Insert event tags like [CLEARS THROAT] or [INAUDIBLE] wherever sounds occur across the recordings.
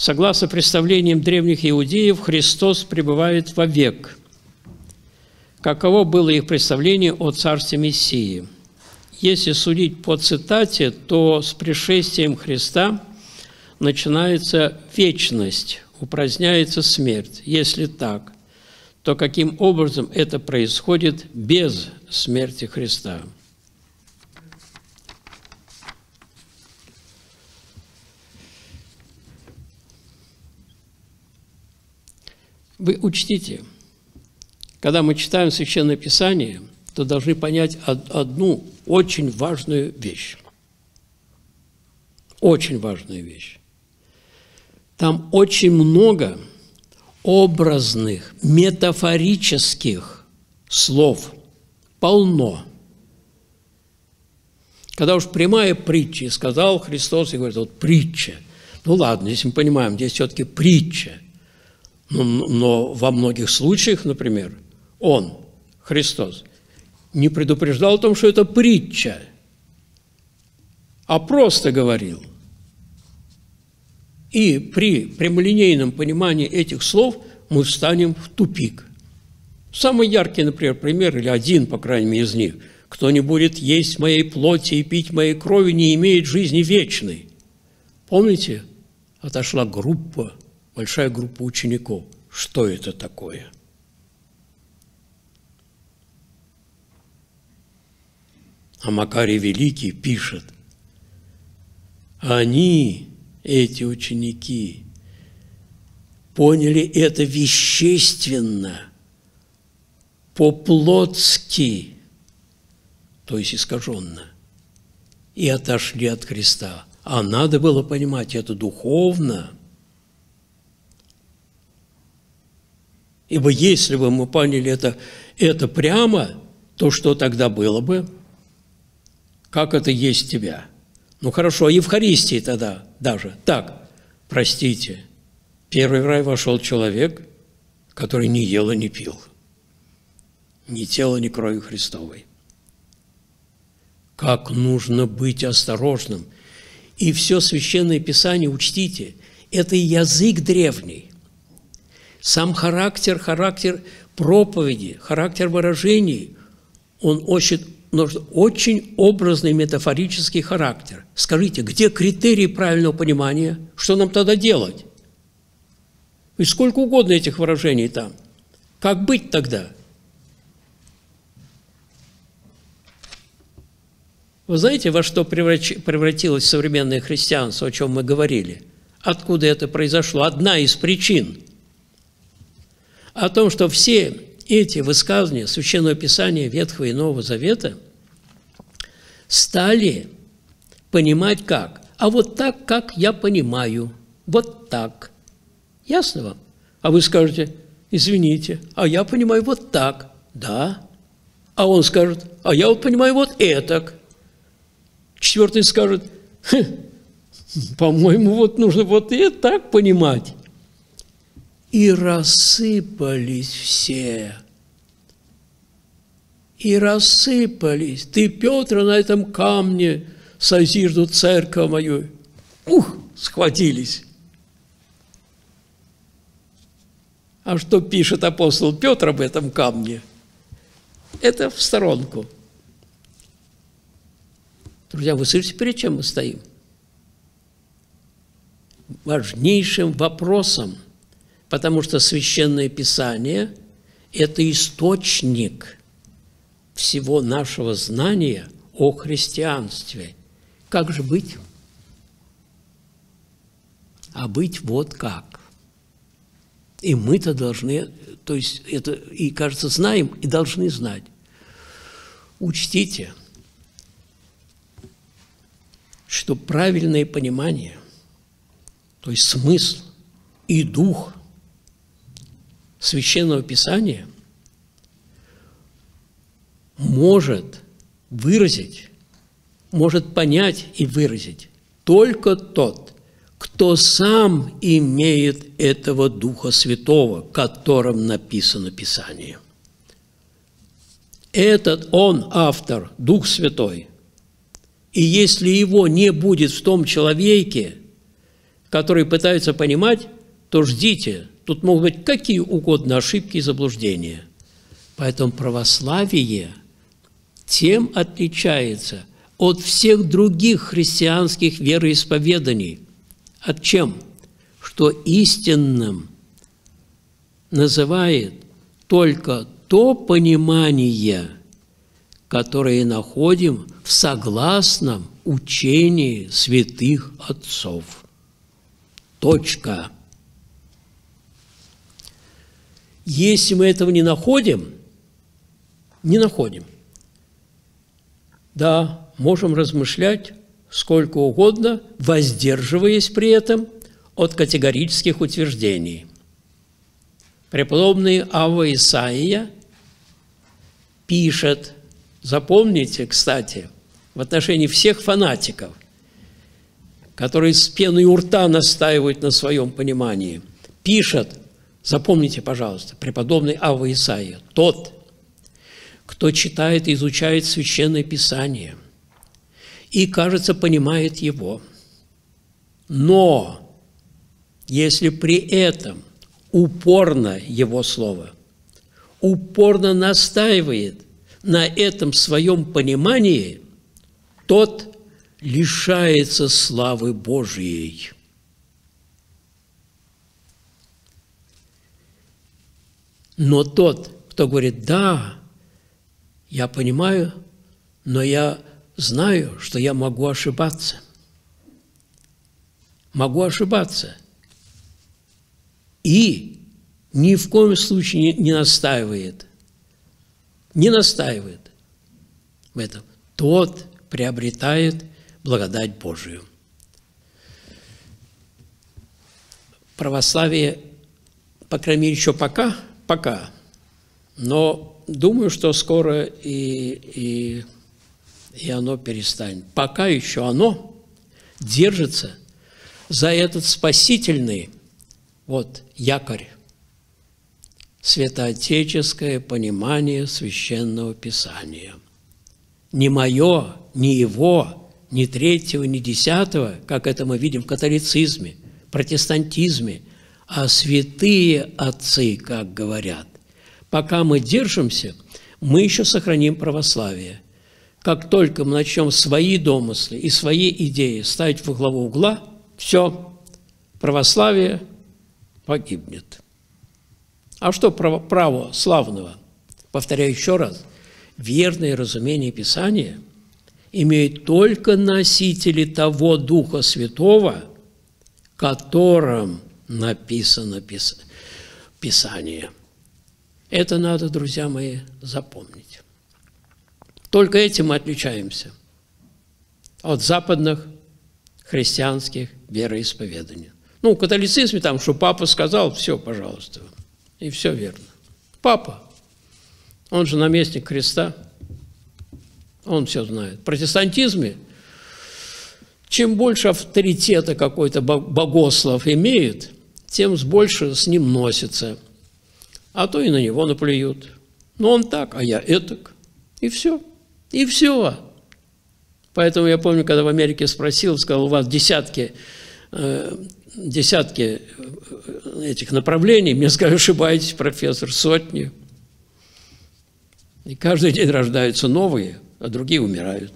Согласно представлениям древних иудеев, Христос пребывает вовек. Каково было их представление о царстве Мессии? Если судить по цитате, то с пришествием Христа начинается вечность, упраздняется смерть. Если так, то каким образом это происходит без смерти Христа? Вы учтите, когда мы читаем Священное Писание, то должны понять одну очень важную вещь. Очень важную вещь. Там очень много образных, метафорических слов. Полно. Когда уж прямая притча, и сказал Христос, и говорит, вот притча. Ну ладно, если мы понимаем, здесь все-таки притча – но, но во многих случаях, например, он, Христос, не предупреждал о том, что это притча, а просто говорил. И при прямолинейном понимании этих слов мы встанем в тупик. Самый яркий, например, пример, или один, по крайней мере, из них. «Кто не будет есть моей плоти и пить моей крови, не имеет жизни вечной». Помните? Отошла группа большая группа учеников. Что это такое? А Макарий Великий пишет, они, эти ученики, поняли это вещественно, по-плотски, то есть искаженно, и отошли от Христа. А надо было понимать это духовно – Ибо если бы мы поняли это, это прямо, то что тогда было бы? Как это есть тебя? Ну хорошо, а Евхаристии тогда даже. Так, простите, первый рай вошел человек, который не ел и не пил. Ни тела, ни крови Христовой. Как нужно быть осторожным. И все Священное Писание, учтите, это язык древний. Сам характер, характер проповеди, характер выражений, он очень, нужен очень образный метафорический характер. Скажите, где критерии правильного понимания? Что нам тогда делать? И сколько угодно этих выражений там. Как быть тогда? Вы знаете, во что превратилось современное христианство, о чем мы говорили? Откуда это произошло? Одна из причин – о том, что все эти высказывания Священного Писания Ветхого и Нового Завета стали понимать как? А вот так, как я понимаю. Вот так. Ясно вам? А вы скажете, извините, а я понимаю вот так. Да. А он скажет, а я вот понимаю вот этак. Четвертый скажет, хм, по-моему, вот нужно вот и так понимать и рассыпались все. И рассыпались. Ты, Петр, на этом камне созижду церковь мою. Ух, схватились. А что пишет апостол Петр об этом камне? Это в сторонку. Друзья, вы слышите, перед чем мы стоим? Важнейшим вопросом – потому что Священное Писание – это источник всего нашего знания о христианстве. Как же быть? А быть вот как. И мы-то должны, то есть это, и кажется, знаем, и должны знать. Учтите, что правильное понимание, то есть смысл и дух – Священного Писания может выразить, может понять и выразить только тот, кто сам имеет этого Духа Святого, которым написано Писание. Этот он автор, Дух Святой. И если его не будет в том человеке, которые пытаются понимать, то ждите. Тут могут быть какие угодно ошибки и заблуждения. Поэтому православие тем отличается от всех других христианских вероисповеданий. От чем? Что истинным называет только то понимание, которое находим в согласном учении святых отцов. Точка. Если мы этого не находим, не находим. Да, можем размышлять сколько угодно, воздерживаясь при этом от категорических утверждений. Преподобный Ава Исаия пишет, запомните, кстати, в отношении всех фанатиков, которые с пеной у рта настаивают на своем понимании, пишет, запомните, пожалуйста, преподобный Ава Исаия, тот, кто читает и изучает Священное Писание и, кажется, понимает его. Но если при этом упорно его слово, упорно настаивает на этом своем понимании, тот лишается славы Божией. Но тот, кто говорит, да, я понимаю, но я знаю, что я могу ошибаться. Могу ошибаться. И ни в коем случае не, настаивает, не настаивает в этом. Тот приобретает благодать Божию. Православие, по крайней мере, еще пока, пока, но думаю, что скоро и, и, и оно перестанет. Пока еще оно держится за этот спасительный вот якорь, святоотеческое понимание священного писания. Не мое, не его, ни третьего, ни десятого, как это мы видим в католицизме, протестантизме, а святые отцы, как говорят. Пока мы держимся, мы еще сохраним православие. Как только мы начнем свои домыслы и свои идеи ставить во главу угла, все, православие погибнет. А что право, право славного? Повторяю еще раз. Верное разумение Писания имеет только носители того Духа Святого, которым написано Писание. Это надо, друзья мои, запомнить. Только этим мы отличаемся от западных христианских вероисповеданий. Ну, в католицизме там, что папа сказал, все, пожалуйста. И все верно. Папа, он же наместник Христа, он все знает. В протестантизме чем больше авторитета какой-то богослов имеет, тем с больше с ним носится. А то и на него наплюют. Но он так, а я этак. И все. И все. Поэтому я помню, когда в Америке спросил, сказал, у вас десятки э, десятки э, этих направлений, мне сказали, ошибаетесь, профессор, сотни. И каждый день рождаются новые, а другие умирают.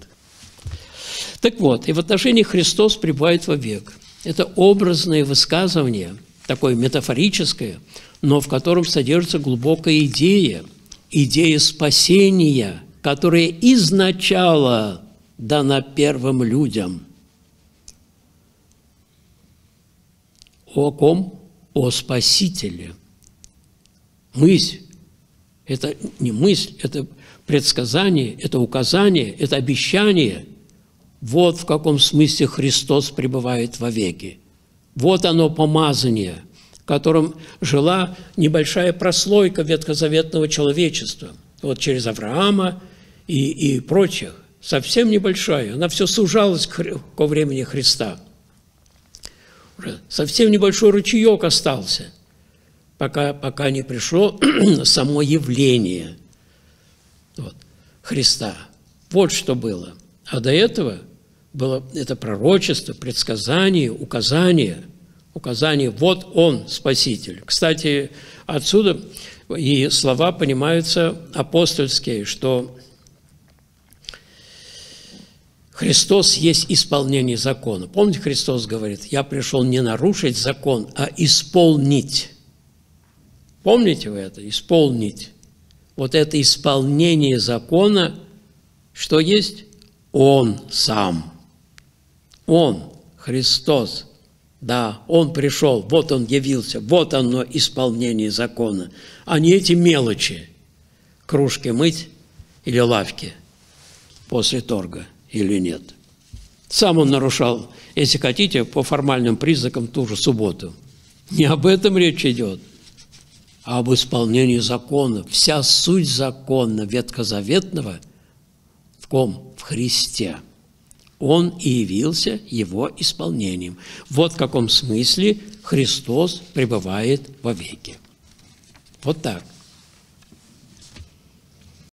Так вот, и в отношении Христос пребывает вовек. Это образное высказывание, такое метафорическое, но в котором содержится глубокая идея, идея спасения, которая изначала дана первым людям – о ком? О Спасителе. Мысль – это не мысль, это предсказание, это указание, это обещание. Вот в каком смысле Христос пребывает вовеки. Вот оно помазание, которым жила небольшая прослойка ветхозаветного человечества. Вот через Авраама и, и прочих. Совсем небольшая. Она все сужалась к, ко времени Христа – совсем небольшой ручеек остался, пока, пока не пришло [CLEARS THROAT] само явление вот, Христа. Вот что было. А до этого было это пророчество, предсказание, указание, Указание «вот Он, Спаситель». Кстати, отсюда и слова понимаются апостольские, что Христос есть исполнение закона. Помните, Христос говорит, я пришел не нарушить закон, а исполнить. Помните вы это? Исполнить. Вот это исполнение закона, что есть? Он сам. Он, Христос. Да, Он пришел, вот Он явился, вот оно исполнение закона, а не эти мелочи. Кружки мыть или лавки после торга – или нет. Сам он нарушал, если хотите, по формальным признакам ту же субботу. Не об этом речь идет, а об исполнении закона. Вся суть закона ветхозаветного в ком? В Христе. Он и явился его исполнением. Вот в каком смысле Христос пребывает во веки. Вот так.